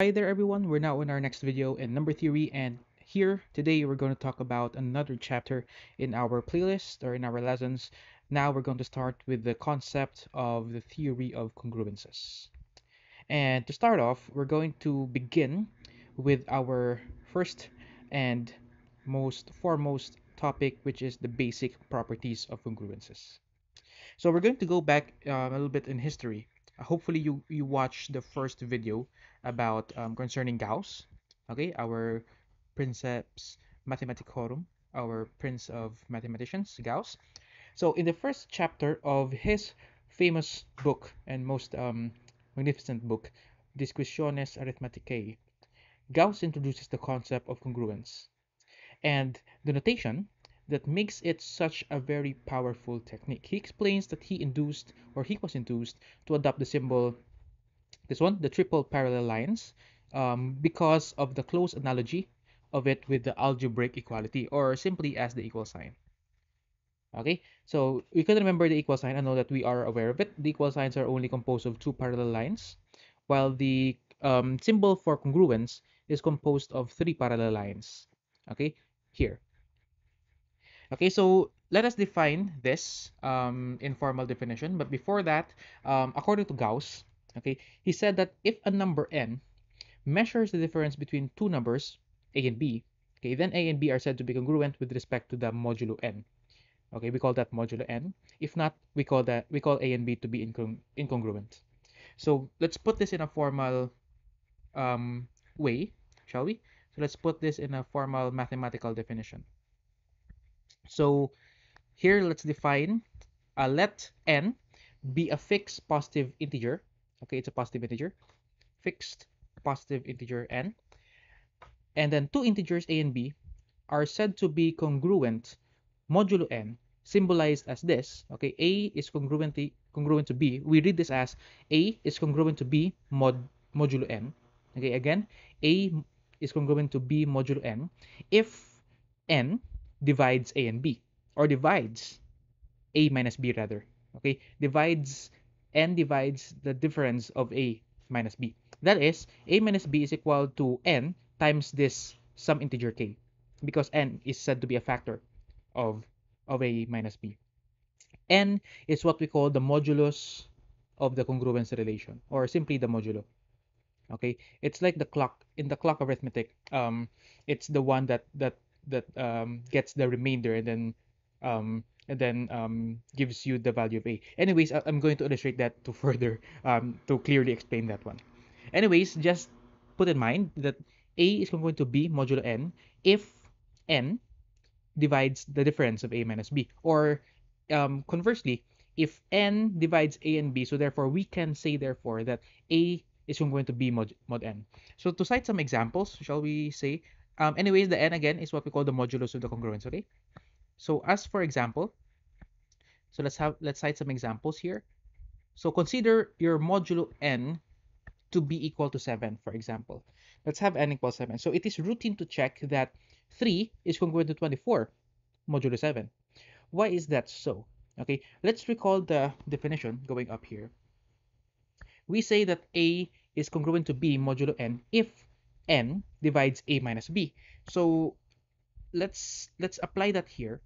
Hi there everyone, we're now in our next video in number theory and here today we're going to talk about another chapter in our playlist or in our lessons. Now we're going to start with the concept of the theory of congruences. And to start off, we're going to begin with our first and most foremost topic which is the basic properties of congruences. So we're going to go back uh, a little bit in history hopefully you you watched the first video about um, concerning Gauss okay? Our princeps mathematicorum our prince of mathematicians Gauss. So in the first chapter of his famous book and most um, magnificent book Disquisitiones Arithmeticae Gauss introduces the concept of congruence. And the notation that makes it such a very powerful technique. He explains that he induced or he was induced to adopt the symbol, this one, the triple parallel lines, um, because of the close analogy of it with the algebraic equality or simply as the equal sign. Okay, so we can remember the equal sign. I know that we are aware of it. The equal signs are only composed of two parallel lines, while the um, symbol for congruence is composed of three parallel lines. Okay, here. Okay, so let us define this um, informal definition. But before that, um, according to Gauss, okay, he said that if a number n measures the difference between two numbers, a and b, okay, then a and b are said to be congruent with respect to the modulo n. Okay, we call that modulo n. If not, we call that we call a and b to be incong incongruent. So let's put this in a formal um, way, shall we? So let's put this in a formal mathematical definition. So here let's define uh, let n be a fixed positive integer. Okay, it's a positive integer. Fixed positive integer n. And then two integers a and b are said to be congruent modulo n symbolized as this. Okay, a is congruent to, congruent to b. We read this as a is congruent to b mod modulo n. Okay, again, a is congruent to b modulo n if n divides a and b or divides a minus b rather okay? Divides n divides the difference of a minus b. That is a minus b is equal to n times this some integer k because n is said to be a factor of of a minus b. N is what we call the modulus of the congruence relation or simply the modulo okay? It's like the clock in the clock arithmetic um it's the one that that that um, gets the remainder and then um, and then um, gives you the value of a. Anyways, I'm going to illustrate that to further um, to clearly explain that one. Anyways, just put in mind that a is going to be modulo n if n divides the difference of a minus b or um, conversely if n divides a and b so therefore we can say therefore that a is going to be mod, mod n so to cite some examples shall we say um, anyways, the n again is what we call the modulus of the congruence, okay? So as for example, so let's have let's cite some examples here. So consider your modulo n to be equal to 7, for example. Let's have n equals 7. So it is routine to check that 3 is congruent to 24 modulo 7. Why is that so? Okay, let's recall the definition going up here. We say that a is congruent to b modulo n if n divides a minus b. So let's let's apply that here.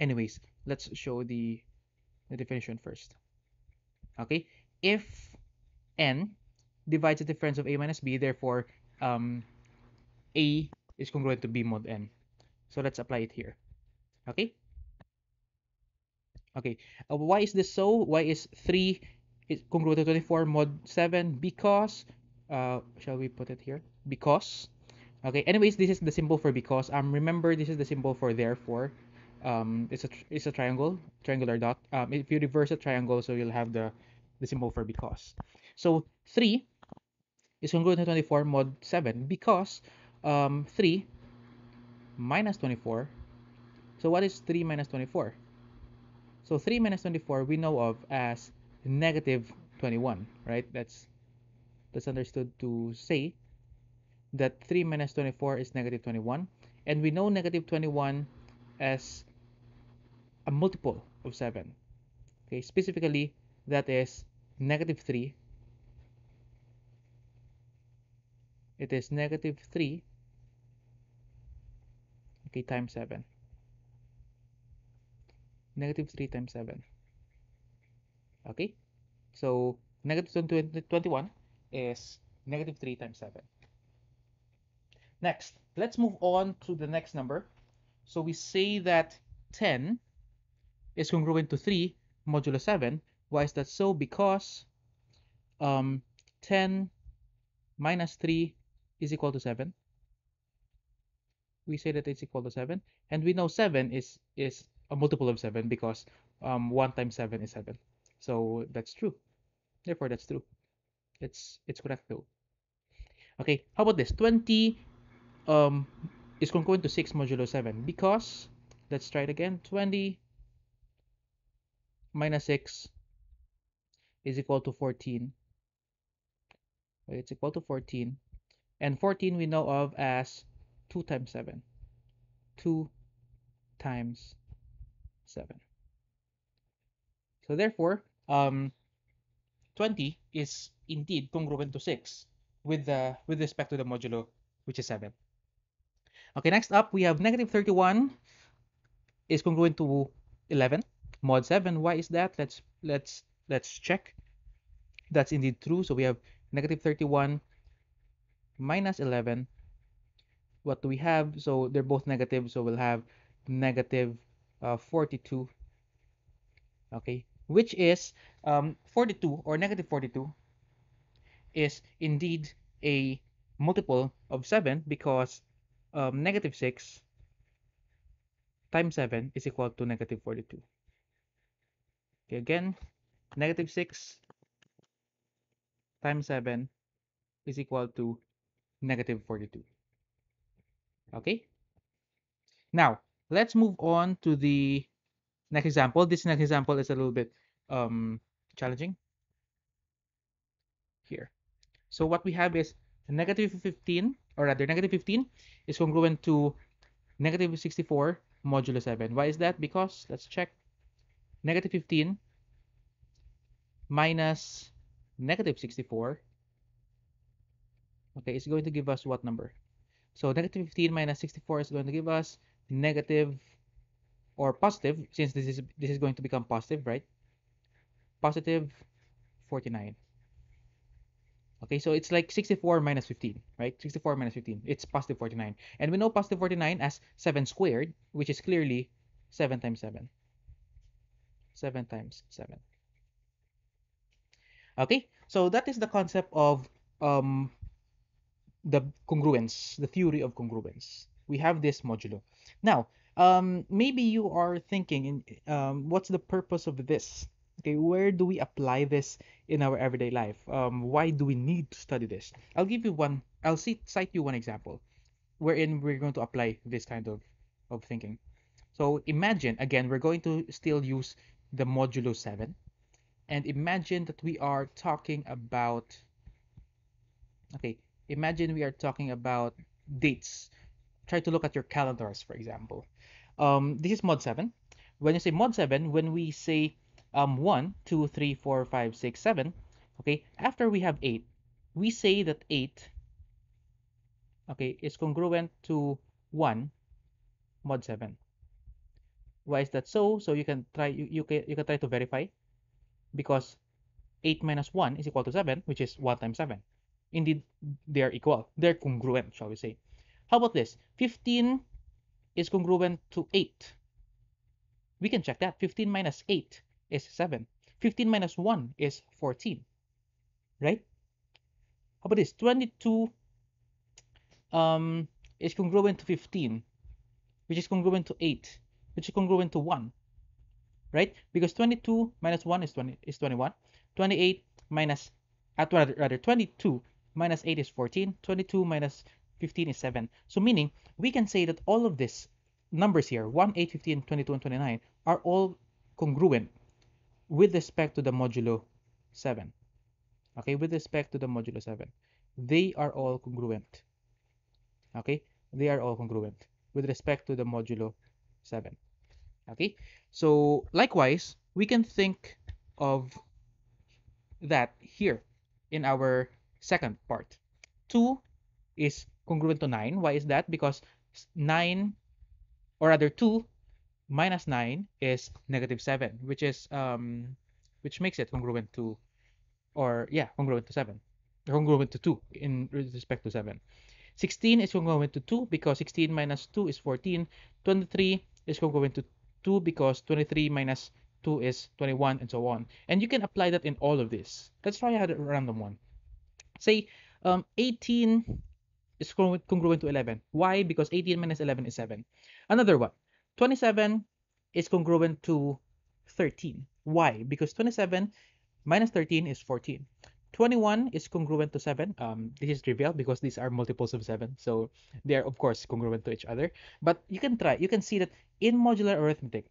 Anyways, let's show the, the definition first. Okay, if n divides the difference of a minus b, therefore um, a is congruent to b mod n. So let's apply it here. Okay. Okay. Uh, why is this so? Why is 3 is congruent to 24 mod 7? Because uh, shall we put it here? Because. Okay, anyways, this is the symbol for because. Um, remember, this is the symbol for therefore. Um, it's a it's a triangle, triangular dot. Um, if you reverse a triangle, so you'll have the the symbol for because. So 3 is congruent to 24 mod 7 because um, 3 minus 24. So what is 3 minus 24? So 3 minus 24 we know of as negative 21, right? That's that's understood to say that 3 minus 24 is negative 21 and we know negative 21 as a multiple of 7 okay specifically that is negative 3 it is negative 3 okay times 7 negative 3 times 7 okay so negative 21 is negative 3 times 7 next let's move on to the next number. So we say that 10 is congruent to 3 modulo 7 why is that so? Because um, 10 minus 3 is equal to 7 we say that it's equal to 7 and we know 7 is is a multiple of 7 because um, 1 times 7 is 7 so that's true. Therefore that's true it's it's correct though okay how about this? 20 um is congruent to 6 modulo 7 because let's try it again. 20 minus 6 is equal to 14 it's equal to 14 and 14 we know of as 2 times 7 2 times 7 so therefore um 20 is indeed congruent to 6 with the with respect to the modulo which is 7 okay next up we have negative 31 is congruent to 11 mod 7 why is that? Let's let's let's check. That's indeed true. So we have negative 31 minus 11 what do we have? So they're both negative so we'll have negative uh, 42 okay which is um, 42 or negative 42 is indeed a multiple of 7 because um, negative 6 times 7 is equal to negative 42 okay again negative 6 times 7 is equal to negative 42 okay? Now let's move on to the next example this next example is a little bit um, challenging. Here. So what we have is negative 15 or rather negative 15 is congruent to negative 64 modulo 7 why is that? Because let's check. Negative 15 minus negative 64 okay it's going to give us what number? So negative 15 minus 64 is going to give us negative or positive since this is this is going to become positive right? Positive 49 okay so it's like 64 minus 15 right? 64 minus 15 it's positive 49 and we know positive 49 as 7 squared which is clearly 7 times 7 7 times 7 okay so that is the concept of um, the congruence the theory of congruence. We have this modulo. Now um, maybe you are thinking um, what's the purpose of this? Okay where do we apply this in our everyday life? Um, why do we need to study this? I'll give you one i'll cite you one example wherein we're going to apply this kind of of thinking. So imagine again we're going to still use the modulo 7 and imagine that we are talking about okay imagine we are talking about dates. Try to look at your calendars for example um, this is mod 7 when you say mod 7 when we say um, 1 2 3 4 5 6 7 okay after we have 8 we say that 8 okay is congruent to 1 mod 7 why is that so? So you can try you, you can you can try to verify because 8 minus 1 is equal to 7 which is 1 times 7 indeed they are equal they're congruent shall we say. How about this? 15 is congruent to 8 we can check that. 15 minus 8 is 7 15 minus 1 is 14 right? How about this? 22 um, is congruent to 15 which is congruent to 8 which is congruent to 1 right? Because 22 minus 1 is 20 is 21 28 minus rather, rather 22 minus 8 is 14 22 minus 15 is 7 so meaning we can say that all of these numbers here 1 8 15 22 and 29 are all congruent with respect to the modulo 7 okay with respect to the modulo 7 they are all congruent. Okay they are all congruent with respect to the modulo 7 okay so likewise we can think of that here in our second part. 2 is congruent to 9. Why is that? Because 9, or rather 2 minus 9 is negative 7, which is um, which makes it congruent to, or yeah, congruent to 7, congruent to 2 in respect to 7. 16 is congruent to 2 because 16 minus 2 is 14. 23 is congruent to 2 because 23 minus 2 is 21 and so on. And you can apply that in all of this. Let's try a random one. Say um, 18 is congruent to 11. Why? Because 18 minus 11 is 7. Another one. 27 is congruent to 13. Why? Because 27 minus 13 is 14. 21 is congruent to 7. Um, this is trivial because these are multiples of 7. So they are, of course, congruent to each other. But you can try. You can see that in modular arithmetic,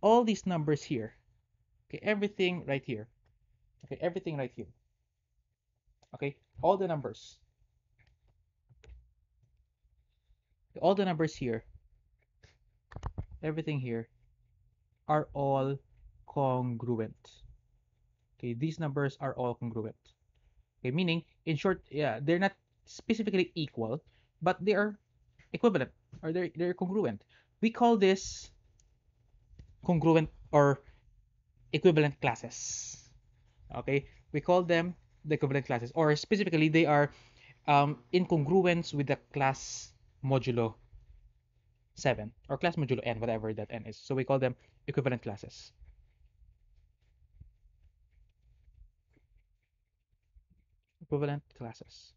all these numbers here, okay, everything right here, okay, everything right here, okay, all the numbers, all the numbers here, everything here are all congruent. Okay, these numbers are all congruent. Okay, meaning, in short, yeah, they're not specifically equal, but they are equivalent or they're, they're congruent. We call this congruent or equivalent classes. Okay, we call them the equivalent classes, or specifically, they are um, in congruence with the class modulo 7 or class modulo n, whatever that n is. So we call them equivalent classes. equivalent classes.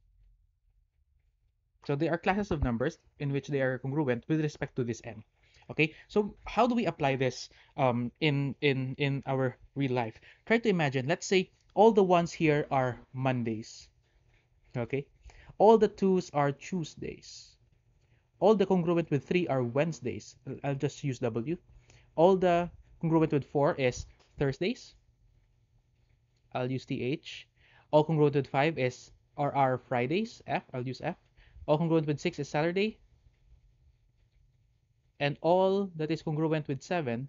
So they are classes of numbers in which they are congruent with respect to this n. Okay, so how do we apply this um, in in in our real life? Try to imagine. Let's say all the ones here are Mondays. Okay, all the twos are Tuesdays. All the congruent with three are Wednesdays. I'll just use W. All the congruent with four is Thursdays. I'll use TH. All congruent with 5 is or are Fridays, F, I'll use F. All congruent with 6 is Saturday. And all that is congruent with 7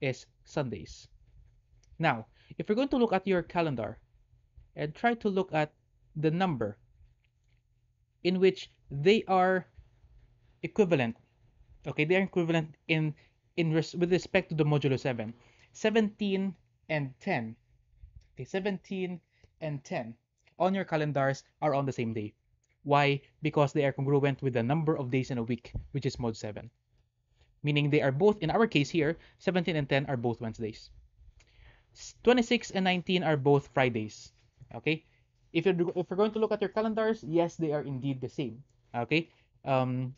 is Sundays. Now, if you're going to look at your calendar and try to look at the number in which they are equivalent, okay, they are equivalent in in res with respect to the modulo 7. 17 and 10. Okay, 17 and 10 on your calendars are on the same day. Why? Because they are congruent with the number of days in a week, which is mod 7. Meaning they are both, in our case here, 17 and 10 are both Wednesdays. 26 and 19 are both Fridays. Okay? If you're, if you're going to look at your calendars, yes, they are indeed the same. Okay? Um,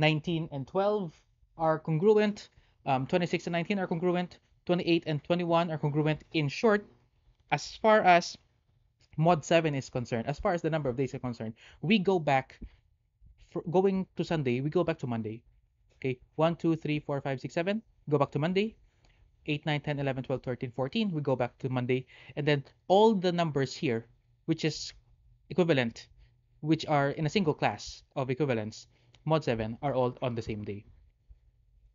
19 and 12 are congruent. Um, 26 and 19 are congruent. 28 and 21 are congruent. In short, as far as mod 7 is concerned, as far as the number of days are concerned, we go back, going to Sunday, we go back to Monday. Okay, 1, 2, 3, 4, 5, 6, 7, go back to Monday. 8, 9, 10, 11, 12, 13, 14, we go back to Monday. And then all the numbers here, which is equivalent, which are in a single class of equivalence, mod 7, are all on the same day.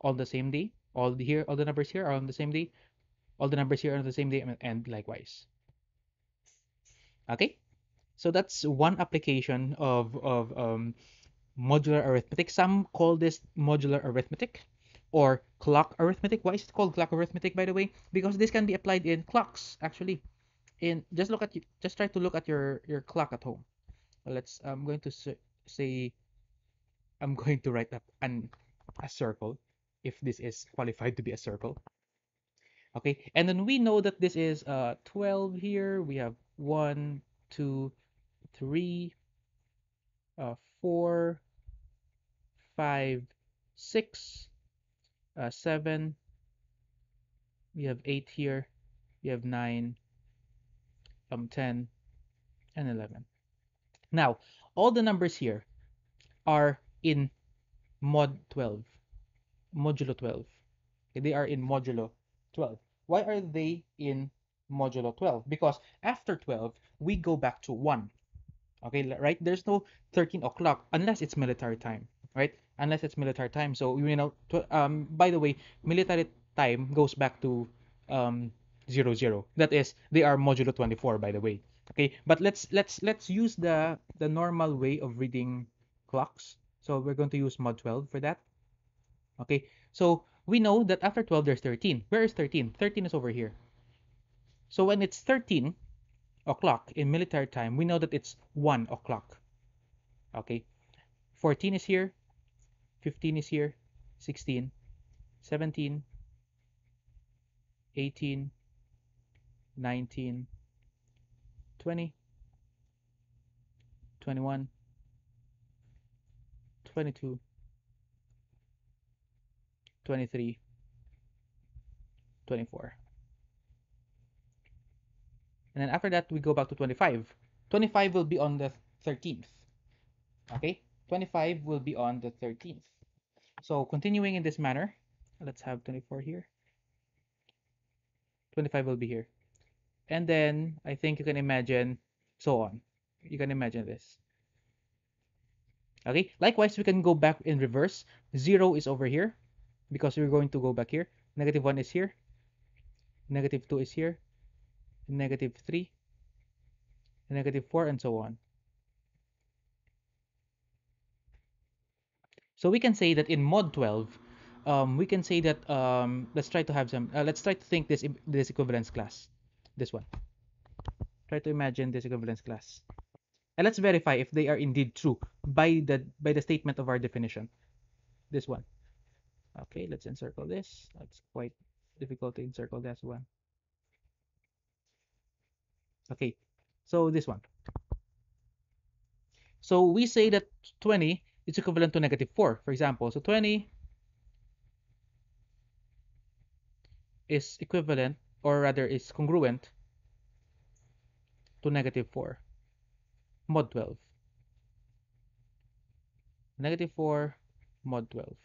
All the same day, all the here, all the numbers here are on the same day. All the numbers here are on the same day, and likewise. Okay, so that's one application of, of um, modular arithmetic. Some call this modular arithmetic or clock arithmetic. Why is it called clock arithmetic, by the way? Because this can be applied in clocks, actually. In just look at you, just try to look at your your clock at home. Let's. I'm going to say. I'm going to write up an a circle, if this is qualified to be a circle. Okay, and then we know that this is uh 12 here. We have one, two, three, uh, four, five, six, uh, seven. We have eight here. We have nine, um, ten, and eleven. Now, all the numbers here are in mod 12, modulo 12. Okay, they are in modulo 12. Why are they in modulo 12 because after 12 we go back to 1 okay right? There's no 13 o'clock unless it's military time right? Unless it's military time. So you know um by the way military time goes back to um 0 0 that is they are modulo 24 by the way. Okay but let's let's let's use the the normal way of reading clocks. So we're going to use mod 12 for that. Okay, so we know that after 12 there's 13. Where is 13? 13 is over here. So when it's 13 o'clock in military time, we know that it's 1 o'clock. Okay, 14 is here, 15 is here, 16, 17, 18, 19, 20, 21, 22, 23, 24. And then after that, we go back to 25. 25 will be on the 13th. Okay? 25 will be on the 13th. So continuing in this manner, let's have 24 here. 25 will be here. And then I think you can imagine so on. You can imagine this. Okay, likewise, we can go back in reverse. 0 is over here because we're going to go back here. Negative 1 is here. Negative 2 is here. Negative 3. Negative 4 and so on. So we can say that in mod 12, um, we can say that um, let's try to have some uh, let's try to think this this equivalence class this one try to imagine this equivalence class and let's verify if they are indeed true by the by the statement of our definition. This one. Okay let's encircle this. That's quite difficult to encircle this one. Okay so this one. So we say that 20 is equivalent to negative 4 for example. So 20 is equivalent or rather is congruent to negative 4 mod 12 negative 4 mod 12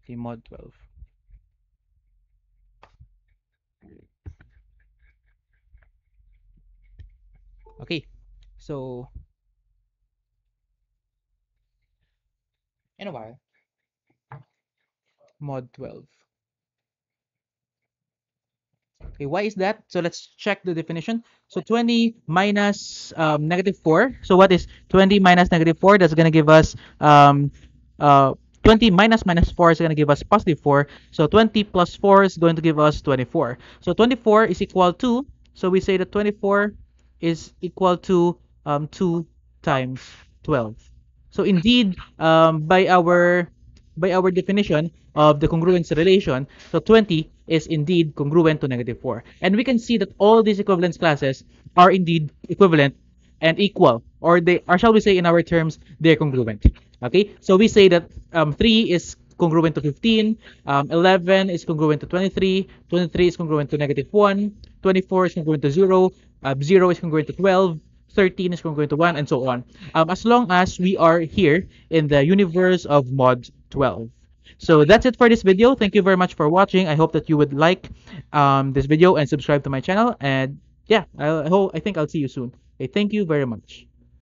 okay mod 12 okay so in a while. Mod 12. Okay, why is that? So let's check the definition. So 20 minus um, negative 4. So what is 20 minus negative 4? That's going to give us um, uh, 20 minus minus 4 is going to give us positive 4. So 20 plus 4 is going to give us 24. So 24 is equal to, so we say that 24 is equal to um, 2 times 12. So indeed, um, by our by our definition of the congruence relation, so 20 is indeed congruent to negative 4. And we can see that all these equivalence classes are indeed equivalent and equal, or they, or shall we say in our terms, they're congruent. Okay, so we say that um, 3 is congruent to 15, um, 11 is congruent to 23, 23 is congruent to negative 1, 24 is congruent to 0, uh, 0 is congruent to 12, 13 is congruent to 1, and so on. Um, as long as we are here in the universe of mod 12. So that's it for this video. Thank you very much for watching. I hope that you would like um, this video and subscribe to my channel. And yeah, I, hope, I think I'll see you soon. Okay, thank you very much.